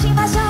请把小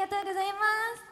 がとうございます。